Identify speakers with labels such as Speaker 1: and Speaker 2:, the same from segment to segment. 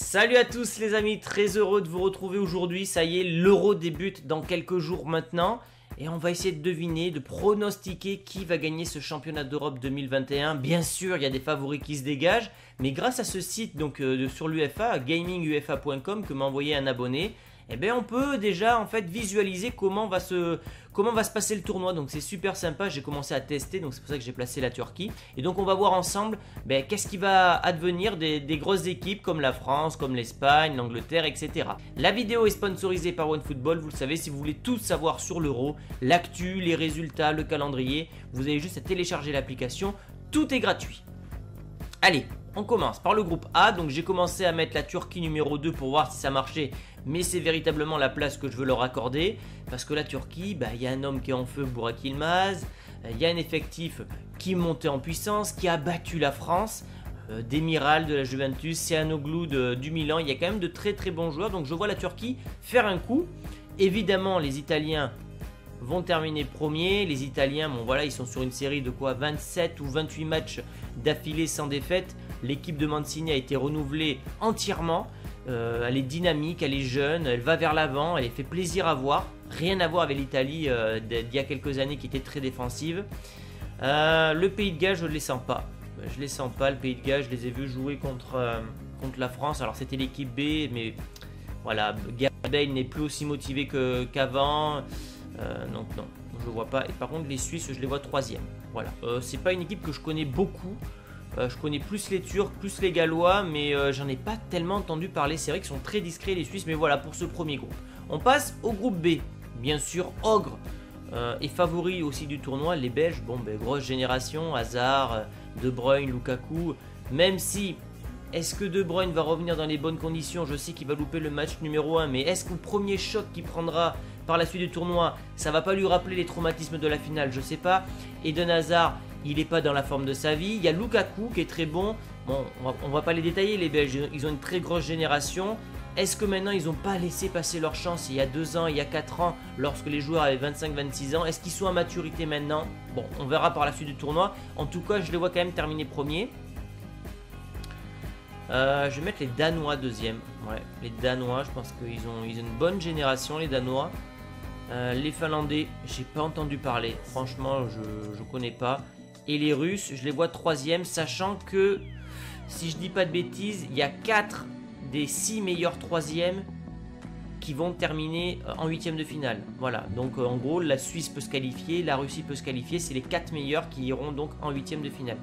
Speaker 1: Salut à tous les amis, très heureux de vous retrouver aujourd'hui. Ça y est, l'euro débute dans quelques jours maintenant. Et on va essayer de deviner, de pronostiquer qui va gagner ce championnat d'Europe 2021. Bien sûr, il y a des favoris qui se dégagent, mais grâce à ce site donc euh, sur l'UFA, gamingufa.com que m'a envoyé un abonné, eh bien on peut déjà en fait visualiser comment va se comment va se passer le tournoi. Donc c'est super sympa. J'ai commencé à tester, donc c'est pour ça que j'ai placé la Turquie. Et donc on va voir ensemble ben, qu'est-ce qui va advenir des, grosses équipes comme la France, comme l'Espagne, l'Angleterre, etc. La vidéo est sponsorisée par OneFootball. Vous le savez, si vous voulez tout savoir sur l'euro, l'actu, les résultats, le calendrier, vous avez juste à télécharger l'application. Tout est gratuit. Allez, on commence par le groupe A. Donc j'ai commencé à mettre la Turquie numéro 2 pour voir si ça marchait. Mais c'est véritablement la place que je veux leur accorder. Parce que la Turquie, bah, il y a un homme qui est en feu, Burak Ilmaz. Euh, il y a un effectif qui montait en puissance, qui a battu la France. Euh, Demiral de la Juventus, Seanoglou du Milan. Il y a quand même de très très bons joueurs. Donc je vois la Turquie faire un coup. Évidemment, les Italiens vont terminer premier. Les Italiens, bon voilà, ils sont sur une série de quoi 27 ou 28 matchs d'affilée sans défaite. L'équipe de Mancini a été renouvelée entièrement. Euh, elle est dynamique, elle est jeune, elle va vers l'avant, elle fait plaisir à voir. Rien à voir avec l'Italie euh, d'il y a quelques années qui était très défensive. Euh, le Pays de Galles, je ne les sens pas. Je les sens pas, le Pays de Galles, je les ai vus jouer contre, contre la France. Alors c'était l'équipe B, mais voilà, Gareth n'est plus aussi motivé qu'avant. donc non, je vois pas. Et par contre, les Suisses, je les vois troisième. Voilà. c'est pas une équipe que je connais beaucoup. Euh, je connais plus les Turcs, plus les Gallois, mais euh, j'en ai pas tellement entendu parler. C'est vrai qu'ils sont très discrets les Suisses, mais voilà pour ce premier groupe. On passe au groupe B. Bien sûr, Ogre euh, est favori aussi du tournoi. Les Belges, bon, ben, grosse génération, Hazard, De Bruyne, Lukaku. Même si, est-ce que De Bruyne va revenir dans les bonnes conditions? Je sais qu'il va louper le match numéro 1, mais est-ce le premier choc qu'il prendra par la suite du tournoi, ça va pas lui rappeler les traumatismes de la finale? Je sais pas. Eden Hazard, il n'est pas dans la forme de sa vie. Il y a Lukaku qui est très bon. Bon, on va, va pas les détailler, les Belges. Ils ont une très grosse génération. Est-ce que maintenant ils n'ont pas laissé passer leur chance il y a 2 ans, il y a 4 ans, lorsque les joueurs avaient 25-26 ans? Est-ce qu'ils sont à maturité maintenant? Bon, on verra par la suite du tournoi. En tout cas, je les vois quand même terminer premier. Euh, je vais mettre les Danois deuxième. Ouais, les Danois, je pense qu'ils ont, ils ont une bonne génération, les Danois. Euh, les Finlandais, j'ai pas entendu parler. Franchement, je ne connais pas. Et les Russes, je les vois troisième, sachant que, si je dis pas de bêtises, il y a 4 des 6 meilleurs troisièmes qui vont terminer euh, en huitième de finale. Voilà, donc euh, en gros, la Suisse peut se qualifier, la Russie peut se qualifier, c'est les 4 meilleurs qui iront donc en huitième de finale.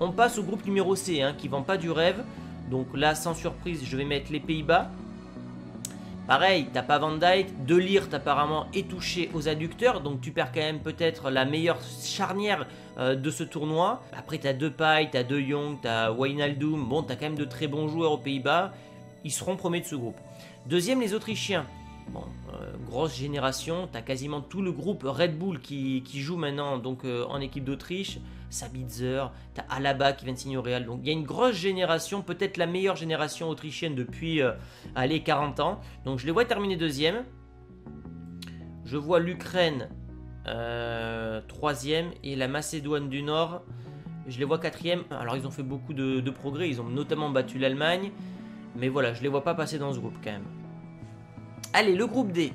Speaker 1: On passe au groupe numéro C, hein, qui vend pas du rêve. Donc là, sans surprise, je vais mettre les Pays-Bas. Pareil, t'as pas Van Dyke, De Ligt apparemment est touché aux adducteurs, donc tu perds quand même peut-être la meilleure charnière euh, de ce tournoi. Après t'as Depay, t'as De Jong, t'as Wijnaldum, bon t'as quand même de très bons joueurs aux Pays-Bas, ils seront premiers de ce groupe. Deuxième les Autrichiens, Bon, euh, grosse génération, tu as quasiment tout le groupe Red Bull qui, joue maintenant donc euh, en équipe d'Autriche. Sabitzer, tu as Alaba qui vient de signer au Real. Donc il y a une grosse génération, peut-être la meilleure génération autrichienne depuis euh, allez, 40 ans. Donc je les vois terminer deuxième. Je vois l'Ukraine troisième et la Macédoine du Nord. Je les vois quatrième. Alors ils ont fait beaucoup de, de progrès, ils ont notamment battu l'Allemagne. Mais voilà, je les vois pas passer dans ce groupe quand même. Allez, le groupe D.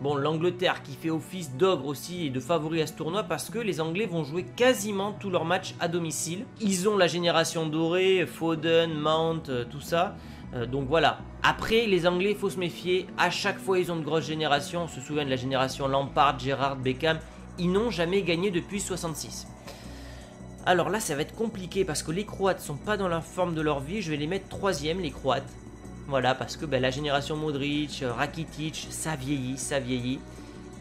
Speaker 1: Bon, l'Angleterre qui fait office d'ogre aussi et de favori à ce tournoi parce que les Anglais vont jouer quasiment tous leurs matchs à domicile. Ils ont la génération dorée, Foden, Mount, euh, tout ça. Euh, donc voilà. Après, les Anglais, il faut se méfier. À chaque fois, ils ont de grosses générations. On se souvient de la génération Lampard, Gerrard, Beckham. Ils n'ont jamais gagné depuis 66. Alors là, ça va être compliqué parce que les Croates sont pas dans la forme de leur vie. Je vais les mettre troisième, les Croates. Voilà, parce que ben, la génération Modric, Rakitic, ça vieillit, ça vieillit.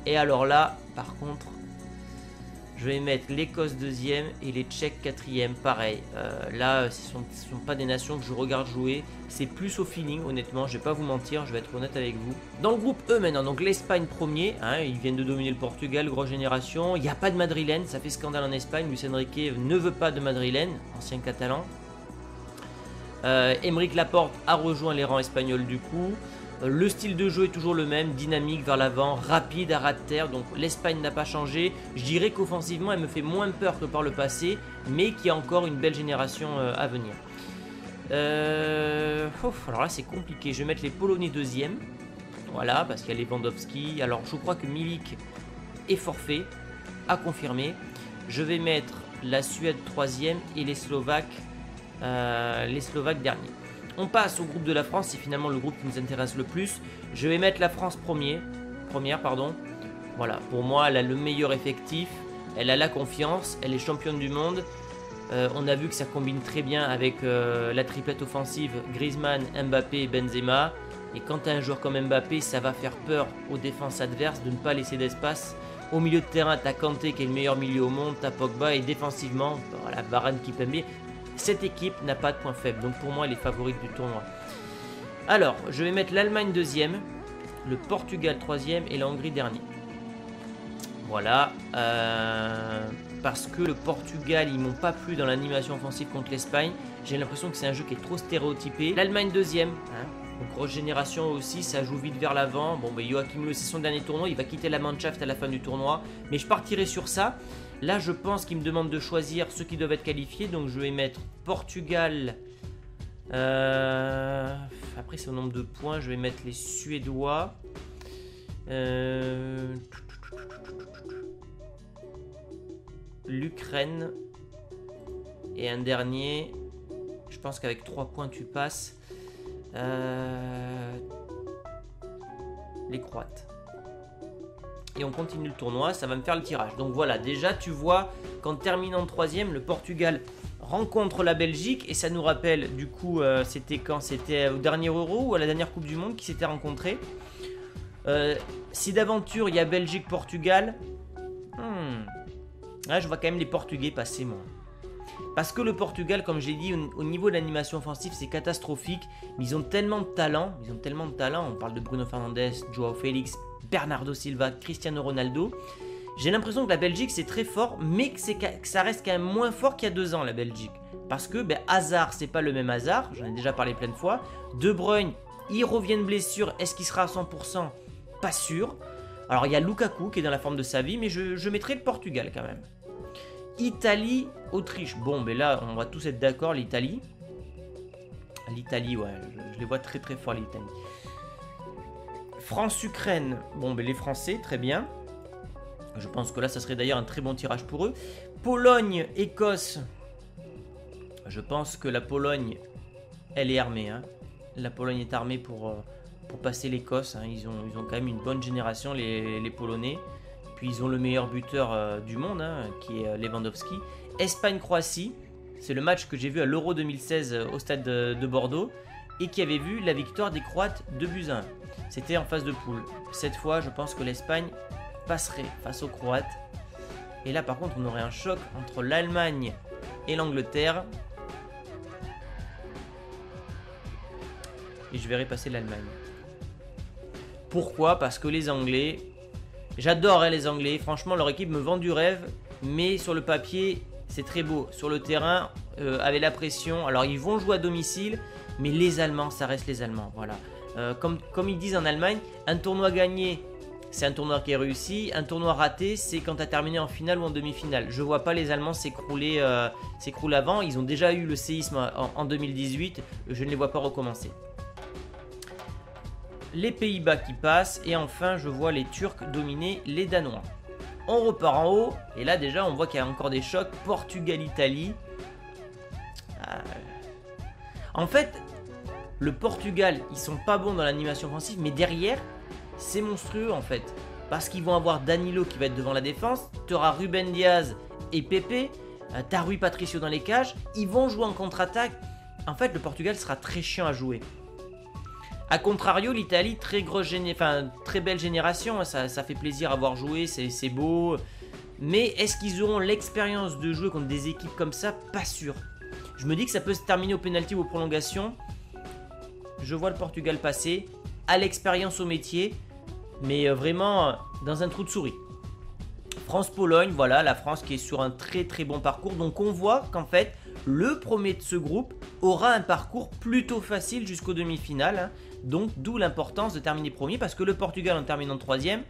Speaker 1: Et alors là, par contre, je vais mettre l'Écosse deuxième et les Tchèques quatrième, pareil. Euh, là, ce ne sont, pas des nations que je regarde jouer. C'est plus au feeling, honnêtement, je vais pas vous mentir, je vais être honnête avec vous. Dans le groupe E maintenant, donc l'Espagne premier, hein, ils viennent de dominer le Portugal, grosse génération. Il n'y a pas de madrilène, ça fait scandale en Espagne. Luis Enrique ne veut pas de madrilène, ancien catalan. Euh, Laporte a rejoint les rangs espagnols du coup. Euh, le style de jeu est toujours le même, dynamique vers l'avant, rapide à ras de terre, donc l'Espagne n'a pas changé. Je dirais qu'offensivement elle me fait moins peur que par le passé, mais qu'il y a encore une belle génération euh, à venir. Euh, alors là, c'est compliqué. Je vais mettre les Polonais deuxième. Voilà, parce qu'il y a Lewandowski. Alors, je crois que Milik est forfait, à confirmer. Je vais mettre la Suède troisième et les Slovaques, les Slovaques derniers. On passe au groupe de la France, c'est finalement le groupe qui nous intéresse le plus. Je vais mettre la France premier, première, pardon. Voilà, pour moi, elle a le meilleur effectif, elle a la confiance, elle est championne du monde. Euh, on a vu que ça combine très bien avec euh, la triplette offensive Griezmann, Mbappé et Benzema. Et quand as un joueur comme Mbappé, ça va faire peur aux défenses adverses de ne pas laisser d'espace. Au milieu de terrain, tu as Kanté qui est le meilleur milieu au monde, tu as Pogba et défensivement, voilà, Varane qui peut bien. Cette équipe n'a pas de point faible, donc pour moi, elle est favorite du tournoi. Alors, je vais mettre l'Allemagne deuxième, le Portugal troisième et la Hongrie dernier. Voilà. Euh, parce que le Portugal, ils m'ont pas plu dans l'animation offensive contre l'Espagne. J'ai l'impression que c'est un jeu qui est trop stéréotypé. L'Allemagne deuxième. Hein. Donc grosse génération aussi, ça joue vite vers l'avant. Bon, ben, Joachim Löw, c'est son dernier tournoi. Il va quitter la Mannschaft à la fin du tournoi. Mais je partirai sur ça. Là, je pense qu'il me demande de choisir ceux qui doivent être qualifiés. Donc je vais mettre Portugal. Euh, après, c'est au nombre de points. Je vais mettre les Suédois. Euh l'Ukraine. Et un dernier, je pense qu'avec 3 points tu passes. Euh, les Croates. Et on continue le tournoi, ça va me faire le tirage. Donc voilà, déjà tu vois qu'en terminant troisième, le Portugal rencontre la Belgique et ça nous rappelle du coup euh, c'était quand? C'était au dernier Euro ou à la dernière Coupe du Monde qui s'était rencontrés. Euh, si d'aventure il y a Belgique-Portugal, hmm, Là, je vois quand même les Portugais passer, moi. Parce que le Portugal, comme j'ai dit, au, niveau de l'animation offensive, c'est catastrophique. Mais ils ont tellement de talent. Ils ont tellement de talent. On parle de Bruno Fernandes, Joao Félix, Bernardo Silva, Cristiano Ronaldo. J'ai l'impression que la Belgique, c'est très fort, mais que, ça reste quand même moins fort qu'il y a deux ans, la Belgique. Parce que ben, Hazard, c'est pas le même hasard. J'en ai déjà parlé plein de fois. De Bruyne, il revient de blessure. Est-ce qu'il sera à 100% Pas sûr. Alors, il y a Lukaku qui est dans la forme de sa vie, mais je, mettrai le Portugal quand même. Italie, Autriche. Bon, mais là, on va tous être d'accord, l'Italie. L'Italie, ouais, je, les vois très très fort, l'Italie. France-Ukraine. Bon, mais les Français, très bien. Je pense que là, ça serait d'ailleurs un très bon tirage pour eux. Pologne, Écosse. Je pense que la Pologne, elle est armée. Hein. La Pologne est armée pour, euh, passer l'Écosse. Hein. Ils, ont, quand même une bonne génération, les, Polonais. Puis ils ont le meilleur buteur euh, du monde, hein, qui est euh, Lewandowski. Espagne-Croatie, c'est le match que j'ai vu à l'Euro 2016 euh, au stade de, Bordeaux et qui avait vu la victoire des Croates de buts 1. C'était en phase de poule. Cette fois, je pense que l'Espagne passerait face aux Croates. Et là, par contre, on aurait un choc entre l'Allemagne et l'Angleterre. Et je verrai passer l'Allemagne. Pourquoi? Parce que les Anglais, J'adore les Anglais. Franchement, leur équipe me vend du rêve. Mais sur le papier, c'est très beau. Sur le terrain, euh, avec la pression. Alors, ils vont jouer à domicile. Mais les Allemands, ça reste les Allemands. Voilà. Euh, comme, comme ils disent en Allemagne, un tournoi gagné, c'est un tournoi qui est réussi. Un tournoi raté, c'est quand tu as terminé en finale ou en demi-finale. Je vois pas les Allemands s'écrouler euh, avant. Ils ont déjà eu le séisme en, en 2018. Je ne les vois pas recommencer les Pays-Bas qui passent, et enfin je vois les Turcs dominer les Danois. On repart en haut, et là déjà on voit qu'il y a encore des chocs, Portugal-Italie. Ah. En fait, le Portugal, ils sont pas bons dans l'animation offensive, mais derrière, c'est monstrueux en fait. Parce qu'ils vont avoir Danilo qui va être devant la défense, tu auras Ruben Diaz et Pepe, euh, t'as Rui Patricio dans les cages, ils vont jouer en contre-attaque. En fait, le Portugal sera très chiant à jouer. A contrario, l'Italie, très, enfin, très belle génération, hein, ça, fait plaisir à voir jouer, c'est beau. Mais est-ce qu'ils auront l'expérience de jouer contre des équipes comme ça? Pas sûr. Je me dis que ça peut se terminer au penalty ou aux prolongations. Je vois le Portugal passer, à l'expérience au métier, mais euh, vraiment euh, dans un trou de souris. France-Pologne, voilà, la France qui est sur un très très bon parcours. Donc on voit qu'en fait, le premier de ce groupe aura un parcours plutôt facile jusqu'aux demi-finales. Hein. Donc d'où l'importance de terminer premier parce que le Portugal en terminant troisième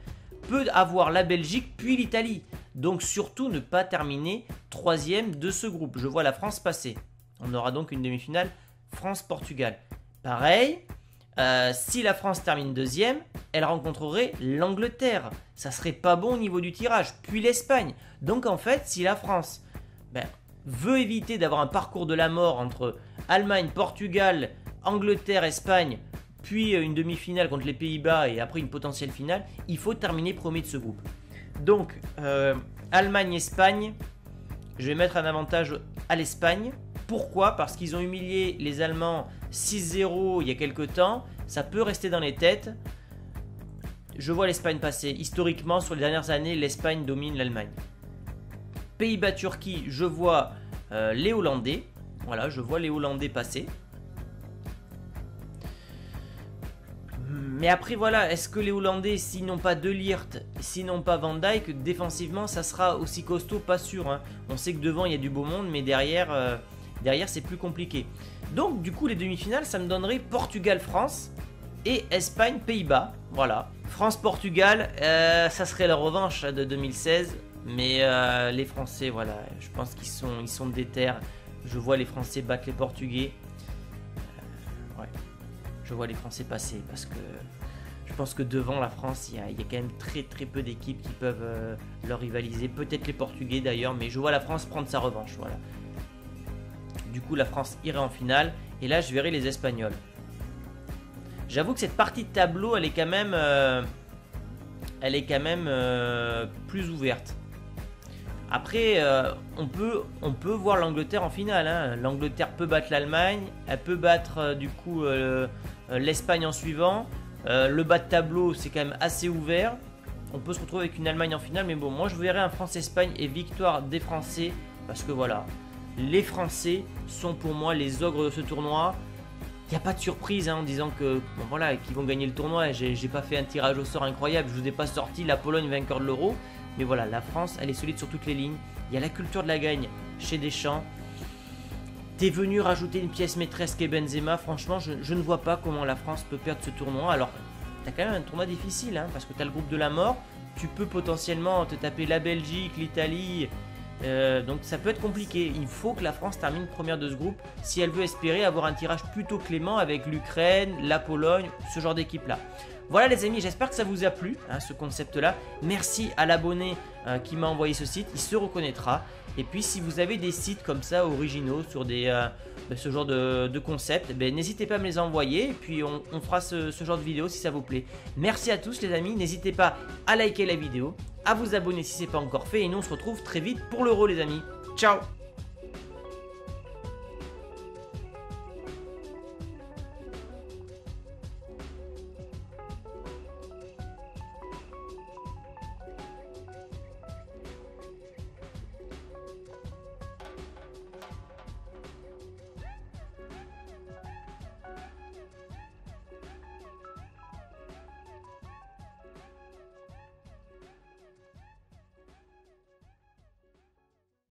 Speaker 1: peut avoir la Belgique puis l'Italie. Donc surtout ne pas terminer troisième de ce groupe. Je vois la France passer. On aura donc une demi-finale France-Portugal. Pareil, euh, si la France termine deuxième, elle rencontrerait l'Angleterre. Ça serait pas bon au niveau du tirage, puis l'Espagne. Donc en fait, si la France ben, veut éviter d'avoir un parcours de la mort entre Allemagne, Portugal, Angleterre, Espagne, puis une demi-finale contre les Pays-Bas et après une potentielle finale, il faut terminer premier de ce groupe. Donc, euh, Allemagne-Espagne, je vais mettre un avantage à l'Espagne. Pourquoi Parce qu'ils ont humilié les Allemands 6-0 il y a quelques temps. Ça peut rester dans les têtes. Je vois l'Espagne passer. Historiquement, sur les dernières années, l'Espagne domine l'Allemagne. Pays-Bas-Turquie, je vois euh, les Hollandais. Voilà, je vois les Hollandais passer. Mais après, voilà, est-ce que les Hollandais, s'ils n'ont pas De Ligt, s'ils n'ont pas Van Dijk, défensivement, ça sera aussi costaud Pas sûr. Hein. On sait que devant, il y a du beau monde, mais derrière, euh, derrière c'est plus compliqué. Donc, du coup, les demi-finales, ça me donnerait Portugal-France et Espagne-Pays-Bas. Voilà. France-Portugal, euh, ça serait la revanche de 2016. Mais euh, les Français, voilà, je pense qu'ils sont, ils sont. Je vois les Français battre les Portugais je vois les Français passer parce que je pense que devant la France, il y a, quand même très très peu d'équipes qui peuvent euh, leur rivaliser. Peut-être les Portugais d'ailleurs, mais je vois la France prendre sa revanche. Voilà. Du coup, la France irait en finale et là, je verrai les Espagnols. J'avoue que cette partie de tableau, elle est quand même, euh, elle est quand même euh, plus ouverte. Après, on, peut, on peut voir l'Angleterre en finale. Hein. L'Angleterre peut battre l'Allemagne, elle peut battre du coup euh, l'Espagne en suivant. Euh, le bas de tableau, c'est quand même assez ouvert. On peut se retrouver avec une Allemagne en finale, mais bon, moi je verrais un France-Espagne et victoire des Français, parce que voilà, les Français sont pour moi les ogres de ce tournoi. Il n'y a pas de surprise hein, en disant que voilà, qu'ils vont gagner le tournoi. J'ai pas fait un tirage au sort incroyable, je vous ai pas sorti la Pologne vainqueur de l'Euro. Mais voilà, la France, elle est solide sur toutes les lignes. Il y a la culture de la gagne chez Deschamps. T'es venu rajouter une pièce maîtresse qu'est Benzema. Franchement, je, ne vois pas comment la France peut perdre ce tournoi. Alors, t'as quand même un tournoi difficile, hein, parce que t'as le groupe de la mort. Tu peux potentiellement te taper la Belgique, l'Italie. Euh, donc ça peut être compliqué. Il faut que la France termine première de ce groupe si elle veut espérer avoir un tirage plutôt clément avec l'Ukraine, la Pologne, ce genre d'équipe-là. Voilà les amis, j'espère que ça vous a plu, hein, ce concept-là. Merci à l'abonné euh, qui m'a envoyé ce site, il se reconnaîtra. Et puis si vous avez des sites comme ça originaux sur euh, ben, ce genre de, concept, ben, n'hésitez pas à me les envoyer et puis on, fera ce, ce, genre de vidéo si ça vous plaît. Merci à tous les amis, n'hésitez pas à liker la vidéo, à vous abonner si ce n'est pas encore fait et nous on se retrouve très vite pour l'euro les amis. Ciao